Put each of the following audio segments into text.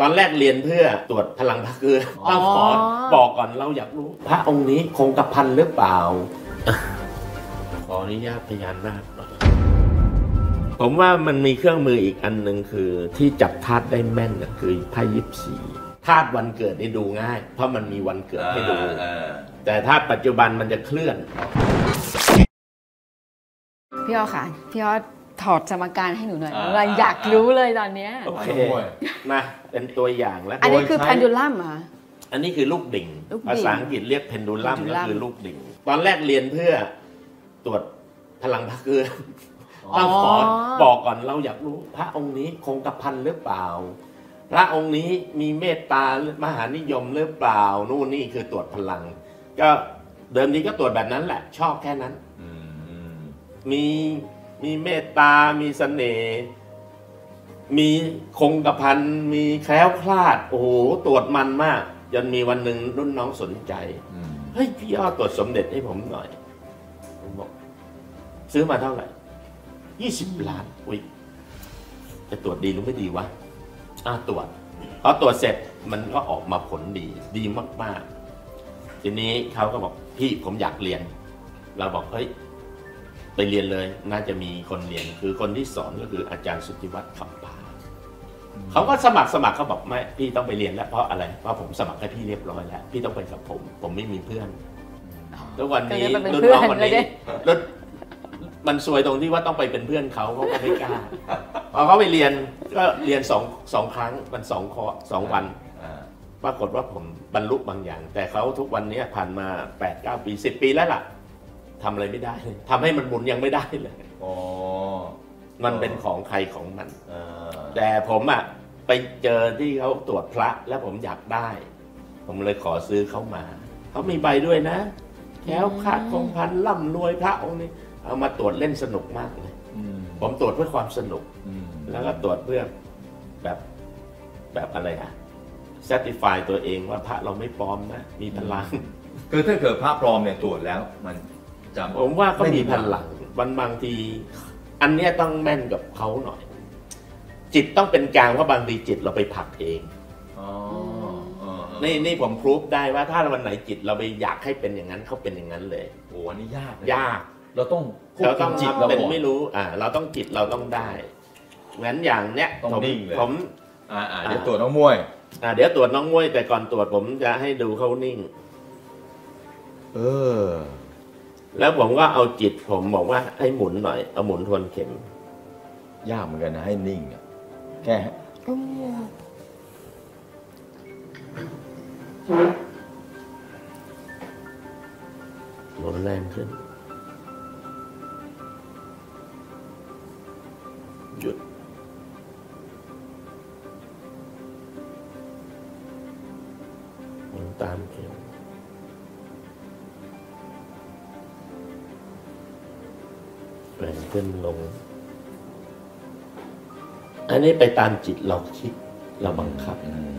ตอนแรกเรียนเพื่อตรวจพลังพระเกลืออต้องขอบอกก่อนเราอยากรู้ พระองค์นี้คงกระพันหรือเปล่า ขออนุญาตพยานนาคหน่อยผมว่ามันมีเครื่องมืออีกอันหนึ่งคือ ที่จับธาตุได้แม่นน่ะคือไพ่ยิปซีธาตุวันเกิดนี่ดูง่าย เพราะมันมีวันเกิดให้ดูเออแต่ถ้าปัจจุบันมันจะเคลื่อน พี่อ้อค่ะ พี่อ้อถ อดสมการให้หนูหน่อยอ่า เราอยากรู้เลยตอนเนี้ย โอเคน้องมวยมาเป็นตัวอย่างแล้ว อันนี้คือโดยใช้แพนดูลัมเหรออันนี้คือลูกดิ่ง ลูกดิ่งภาษาอังกฤษเรียกเพนดูลัม pendulum ก็คือลูกดิ่ง ตอนแรกเรียนเพื่อตรวจพลังพระเกลืออต้องขอบอกก่อนเราอยากรู้ พระองค์นี้คงกระพันหรือเปล่า พระองค์นี้มีเมตตามหานิยมหรือเปล่า นู่นนี่คือตรวจพลัง ก็เดิมนี้ก็ตรวจแบบนั้นแหละ ชอบแค่นั้น อืม มี มีเมตตา มีเสน่ห์มีคงกระพันมีแคล้วคลาด โอ้โหตรวจมันมากจนมีวันหนึ่งรุ่นน้องสนใจอืมเฮ้ยพี่อ้อตรวจสมเด็จให้ผมหน่อยผมบอกซื้อมาเท่าไหร่ยี่สิบล้านอุ้ยจะตรวจดีหรือไม่ดีวะอ่าตรวจพอตรวจเสร็จมันก็ออกมาผลดีดีมาก ๆ ทีนี้เขาก็บอกพี่ผมอยากเรียน เราบอกเฮ้ย ไปเรียนเลยน่าจะมีคนเรียนคือคนที่สอนก็คืออาจารย์สุทธิวัฒน์คำพาเขาก็สมัครสมัครเขาบอกไม่พี่ต้องไปเรียนแล้วเพราะอะไรเพราะผมสมัครให้พี่เรียบร้อยแล้ว พี่ต้องไปกับผม ผมไม่มีเพื่อนแล้ววันนี้ก็เลยไปเป็นรุ่นเพื่อนน้องวันเลยนี้ดิรุ่นมันซวยตรงที่ว่าต้องไปเป็นเพื่อนเขาเขาก็ไม่กล้าพอเขาไปเรียนก็เรียนสองสองครั้งมันสองคอร์สสองวันอ่าปรากฏว่าผมบรรลุบางอย่าง แต่เขาทุกวันนี้ผ่านมา8ปดเปี10 ปีแล้วล่ะ ทำอะไรไม่ได้เลยทำให้มันหมุนยังไม่ได้เลยอ๋อมันเป็นของใครของมันเออแต่ผมอะไปเจอที่เขาตรวจพระแล้วผมอยากได้ ผมเลยขอซื้อเขามา เขามีใบด้วยนะแก้วคลาดคงพันร่ำรวยพระองค์นี้ เอามาตรวจเล่นสนุกมากเลยอืมผมตรวจเพื่อความสนุกอืมแล้วก็ตรวจเพื่อแบบแบบอะไรอะ satisfy ตัวเองว่าพระเราไม่ปลอมนะ มีพลังคือถ้าเกิดพระปลอมเนี่ยตรวจแล้วมันจะ ผมว่าก็ไมีพลังวันบางที อันเนี้ยต้องแม่นกับเขาหน่อย จิตต้องเป็นกลางว่าบางทีจิตเราไปผลักเองอ๋อเออเออนี่นี่ผมพรูฟได้ว่าถ้าวันไหนจิตเราไปอยากให้เป็นอย่างนั้นเขาเป็นอย่างนั้นเลยโอ้อันนี้ยากนะยาก เราต้องควบเราคุต้องมจิตเราเป็นก่อนไม่รู้อ่าเราต้องจิตเราต้องได้เหมือนอย่างเนี้ยต้องผมนิ่งเลยผมอ่าอ่าเดี๋ยวอ่าตรวจน้องมวยอ่าเดี๋ยวตรวจน้องมวยแต่ก่อนตรวจผมจะให้ดูเขานิ่ง เออ แล้วผมก็เอาจิตผมบอกว่าให้หมุนหน่อย เอาหมุนทวนเข็ม ยากเหมือนกันนะให้นิ่งอะแค่หมุนแรงขึ้น หยุด หมุนตามเข็ม แรงขึ้นลง อันนี้ไปตามจิตเราคิดเราบังคับอืม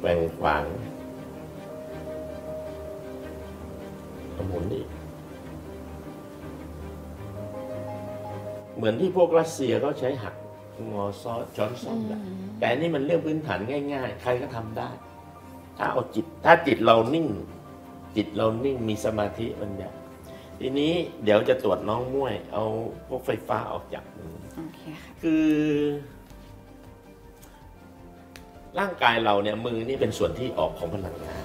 แหว่งขวางเอาหมุนอีกเหมือนที่พวกรัสเซียเขาใช้หักงอซอช้อนซ่อมแบบแต่อันนี่มันเรื่องพื้นฐานง่าย ๆ ใครก็ทำได้ ถ้าเอาจิต ถ้าจิตเรานิ่ง จิตเรานิ่งมีสมาธิมันจะ ทีนี้เดี๋ยวจะตรวจน้องม้วย เอาพวกไฟฟ้าออกจากมือโอเคค่ะคือ ร่างกายเราเนี่ยมือนี่เป็นส่วนที่ออกของพลังงาน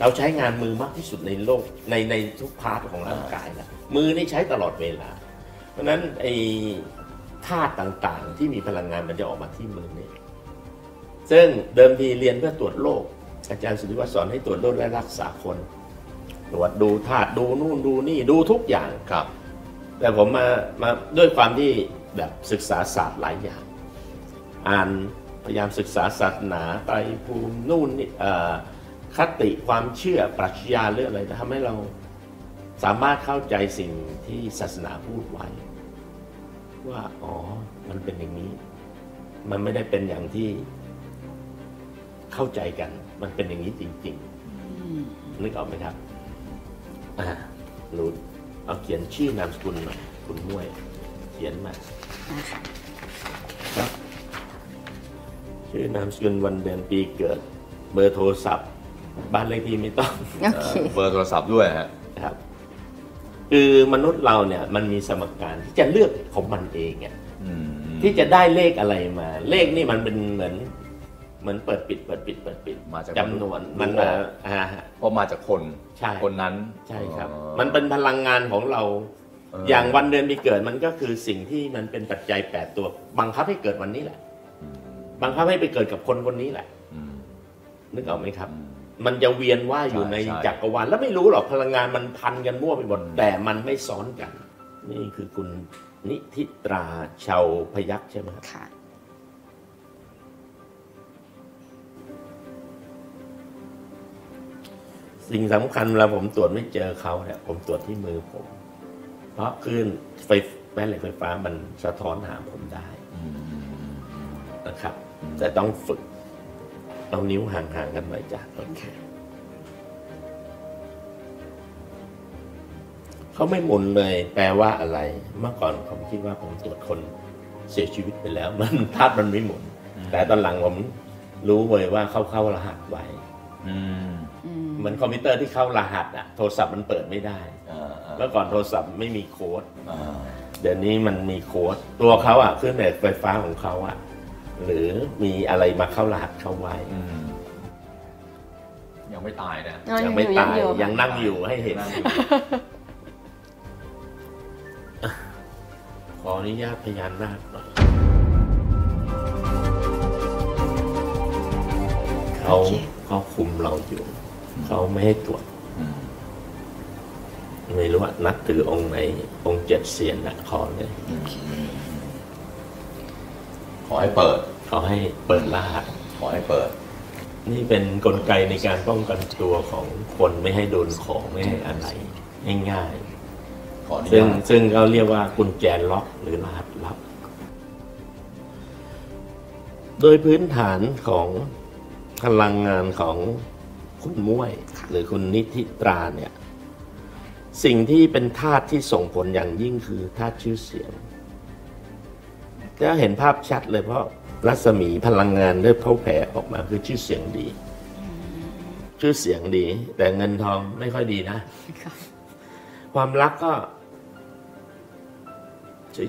เราใช้งานมือมากที่สุดในโลกในในทุก part ของร่างกายนะมือนี่ใช้ตลอดเวลา เพราะฉะนั้นไอ้ธาตุต่างๆ ที่มีพลังงานมันจะออกมาที่มือนี่ซึ่งเดิมทีเรียนเพื่อตรวจโรคอาจารย์สุริวัฒน์สอนให้ตรวจโรคและรักษาคน ตรวจดูธาตุดูนู่นดูนี่ดูทุกอย่างครับ แต่ผมมามาด้วยความที่แบบศึกษาศาสตร์หลายอย่าง อ่านพยายามศึกษาศาสนาไตรภูมินู่นนี่เอ่อคติความเชื่อปรัชญาเรื่องอะไรทำให้เราสามารถเข้าใจสิ่งที่ศาสนาพูดไว้ ว่าอ๋อมันเป็นอย่างนี้ มันไม่ได้เป็นอย่างที่เข้าใจกัน มันเป็นอย่างนี้จริงๆนึกออกไหมครับ อ่ารู้เอาเขียนชื่อนามสกุลหน่อยคุณม้วย เขียนมานะคะครับโอเคชื่อนามสกุลวันเดือนปีเกิด เบอร์โทรศัพท์ บ้านเลขที่ไม่ต้อง โอเค เบอร์โทรศัพท์ด้วยฮะนะครับ คือมนุษย์เราเนี่ยมันมีสมการที่จะเลือกของมันเองอะอืมที่จะได้เลขอะไรมา เลขนี่มันเป็นเหมือน เหมือนเปิดปิดเปิดปิดเปิดปิดมาจากจำนวนรู้มันอมาอกอ่าเพราะมาจากคนใช่คนนั้นใช่ครับอ๋อมันเป็นพลังงานของเราเออออย่างวันเดือนปีเกิดมันก็คือสิ่งที่มันเป็นปัจจัยแปดตัวบังคับให้เกิดวันนี้แหละอืมบังคับให้ไปเกิดกับคนคนนี้แหละอืมนึกออกไหมครับอืมมันจะเวียนว่ายอยู่ใช่ในใช่จักรวาลแล้วไม่รู้หรอกพลังงานมันพันกันมั่วไปหมดอืมแต่มันไม่ซ้อนกัน นี่คือคุณนิธิตราชาวพยัคฆ์ใช่ไหมครับค่ะ สิ่งสำคัญเวลาผมตรวจไม่เจอเขาเนี่ย ผมตรวจที่มือผม เพราะคลื่นไฟแม่เหล็กไฟฟ้ามันสะท้อนหาผมได้นะครับ แต่ต้องฝึกเอานิ้วห่างๆกันหน่อยจ้ะโอเคเขาไม่หมุนเลย แปลว่าอะไร เมื่อก่อนผมคิดว่าผมตรวจคนเสียชีวิตไปแล้ว มันธาตุมันไม่หมุน แต่ตอนหลังผมรู้เลยว่าเข้าเข้ารหัสไว้ อืม เหมือนคอมพิวเตอร์ที่เข้ารหัสอะโทรศัพท์มันเปิดไม่ได้อ่าอ่าเมื่อก่อนโทรศัพท์ไม่มีโค้ดอ่าเดี๋ยวนี้มันมีโค้ดตัวเขาอะเครื่องแบไฟฟ้าของเขาอะหรือมีอะไรมาเข้ารหัสเข้าไว้อืมยังไม่ตายนะอ๋อยังไม่ตายอยู่ยังนั่งอยู่ให้เห็นงอยู่ขออนุญาตพยานนาคหน่อยเขาโอเคเขาคุมเราอยู่ เขาไม่ให้ตรวจอืมไม่รู้ว่านับถือองค์ไหน องค์เจ็ดเสียนนะขอเลยขอให้เปิด ขอให้เปิดรหัสขอให้เปิด นี่เป็นกลไกในการป้องกันตัวของคนไม่ให้โดนของไม่ให้อะไรง่ายขออนุๆซึ่งญาตซึ่งเขาเรียกว่ากุญแจล็อกหรือรหัสลับ โดยพื้นฐานของพลังงานของ คุณม้วย หรือคุณนิธิตราเนี่ยสิ่งที่เป็นธาตุที่ส่งผลอย่างยิ่งคือธาตุชื่อเสียงจะเห็นภาพชัดเลยเพราะรัศมีพลังงานได้เผาแผ่ออกมาคือชื่อเสียงดี ชื่อเสียงดี แต่เงินทองไม่ค่อยดีนะค่ะความรักก็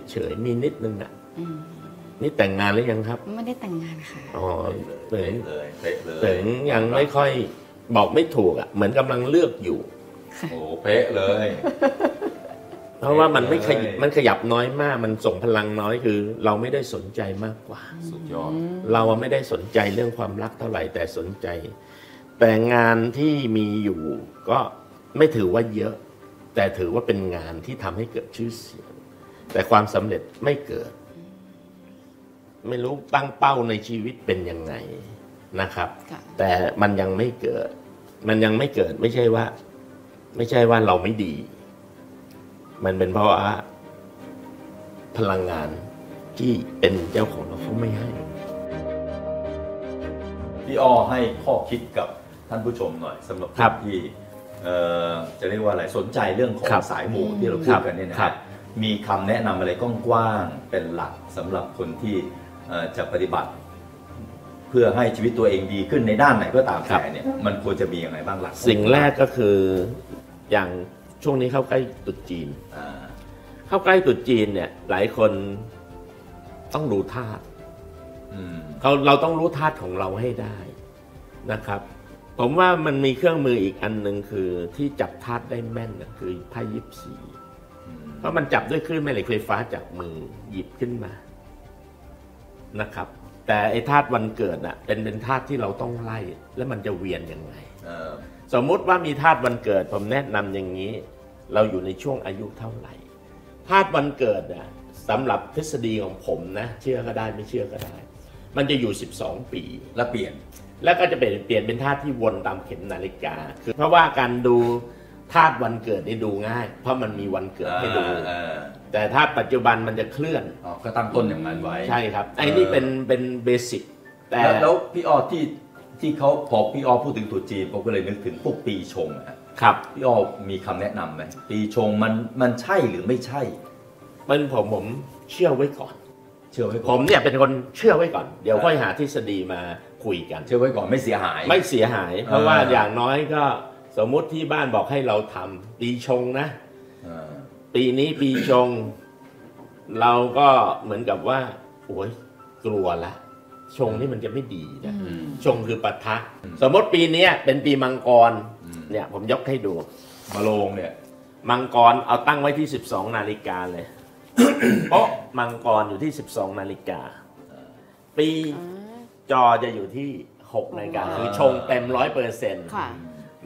เฉยๆมีนิดนึงอะอืมนี่แต่งงานหรือยังครับ ไม่ได้แต่งงานค่ะ อ๋อเต๋เป๊ะงเลยเป๊ะเลยเต๋งยังไม่ค่อย บอกไม่ถูกอะ เหมือนกำลังเลือกอยู่ โอ้เป๊ะเลย เพราะว่ามันไม่ขยับเลยมันขยับน้อยมาก มันส่งพลังน้อยคือ เราไม่ได้สนใจมากกว่า สุดยอด เราอะไม่ได้สนใจเรื่องความรักเท่าไหร่แต่สนใจ แต่งานที่มีอยู่ก็ไม่ถือว่าเยอะ แต่ถือว่าเป็นงานที่ทำให้เกิดชื่อเสียง แต่ความสำเร็จไม่เกิด ไม่รู้ตั้งเป้าในชีวิตเป็นยังไง นะครับค่ะแต่มันยังไม่เกิด มันยังไม่เกิดไม่ใช่ว่า ไม่ใช่ว่าเราไม่ดี มันเป็นเพราะว่าพลังงานที่เป็นเจ้าของเราเขาไม่ให้ พี่อ้อให้ข้อคิดกับท่านผู้ชมหน่อยสำหรับครับนที่เอ่อจะเรียกว่าอะไรสนใจเรื่องของครับสายมูที่เราพูดกันเนี่ยนะคครัรับบมีคำแนะนำอะไรกว้างๆเป็นหลักสำหรับคนที่เอ่อจะปฏิบัติ เพื่อให้ชีวิตตัวเองดีขึ้นในด้านไหนก็ตามครับแต่เนี่ยมันควรจะมีอย่างไรบ้างหลักสิ่งแรกก็คืออย่างช่วงนี้เข้าใกล้ตรุษจีนอ่าเข้าใกล้ตรุษจีนเนี่ย หลายคนต้องรู้ธาตุอืมเขาเราต้องรู้ธาตุของเราให้ได้นะครับ ผมว่ามันมีเครื่องมืออีกอันหนึ่งคือที่จับธาตุได้แม่นน่ะคือไพ่ยิปซีอืมเพราะมันจับด้วยคลื่นแม่เหล็กไฟฟ้าจากมือหยิบขึ้นมานะครับ แต่ไอ้ธาตุวันเกิดน่ะเป็นเป็นธาตุที่เราต้องไล่ แล้วมันจะเวียนยังไงเอ่อสมมุติว่ามีธาตุวันเกิด ผมแนะนำอย่างนี้ เราอยู่ในช่วงอายุเท่าไหร่ธาตุวันเกิดน่ะสำหรับทฤษฎีของผมนะ เชื่อก็ได้ไม่เชื่อก็ได้ มันจะอยู่ 12 ปีแล้วเปลี่ยน แล้วก็จะเปลี่ยนเปลี่ยนเป็นธาตุที่วนตามเข็มนาฬิกา คือเพราะว่าการดูธาตุวันเกิดนี่ดูง่าย เพราะมันมีวันเกิดให้ดูอ่า แต่ธาตุปัจจุบันมันจะเคลื่อนอ๋อก็ตั้งต้นอย่างนั้นไว้ ใช่ครับไอ้นี่เป็นเป็นเบสิกแต่แล้วแล้วพี่อ้อที่ที่เขาพอพี่อ้อพูดถึงตรุษจีนผมก็เลยนึกถึงพวกปีชงอะฮะครับพี่อ้อมีคำแนะนำไหมปีชงมันมันใช่หรือไม่ใช่เป็นผมผมเชื่อไว้ก่อนชื่อไว้ผก่อนมเนี่ยเป็นคนเชื่อไว้ก่อน เดี๋ยวครับค่อยหาทฤษฎีมาคุยกัน เชื่อไว้ก่อนไม่เสียหาย ไม่เสียหาย เพราะว่าอ่าอย่างน้อยก็สมมุติที่บ้านบอกให้เราทำปีชงนะอ่า ปีนี้ปีชง เราก็เหมือนกับว่าโอ้ยกลัวละชงนี่มันจะไม่ดีนะอืมชงคือปะทะสมมติปีเนี้ยเป็นปีมังกรอืมเนี่ย ผมยกให้ดูมาโรงเนี่ย มังกรเอาตั้งไว้ที่ 12 นาฬิกาเลยเพราะมังกรอยู่ที่ 12 นาฬิกา ปีจอจะอยู่ที่ 6 นาฬิกาอ่าคือชงเต็มร้อยเปอร์เซ็นต์ค่ะ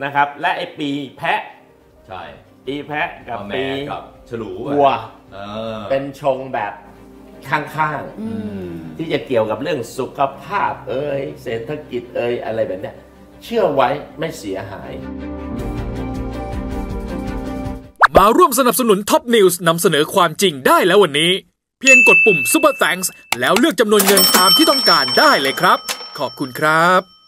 นะครับ และไอปีแพะใช่ ปีแพะกับมาปีแม่กับฉลูวัว เออเป็นชงแบบข้างอืม ๆ ที่จะเกี่ยวกับเรื่องสุขภาพเอ่ยเศรษฐกิจเอ่ยอะไรแบบเนี้ยเชื่อไว้ไม่เสียหาย มาร่วมสนับสนุนท็อปนิวส์นำเสนอความจริงได้แล้ววันนี้ เพียงกดปุ่ม Super Thanks แล้วเลือกจำนวนเงินตามที่ต้องการได้เลยครับ ขอบคุณครับ